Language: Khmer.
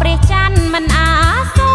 ព្រះច័ន្ទមិនអាស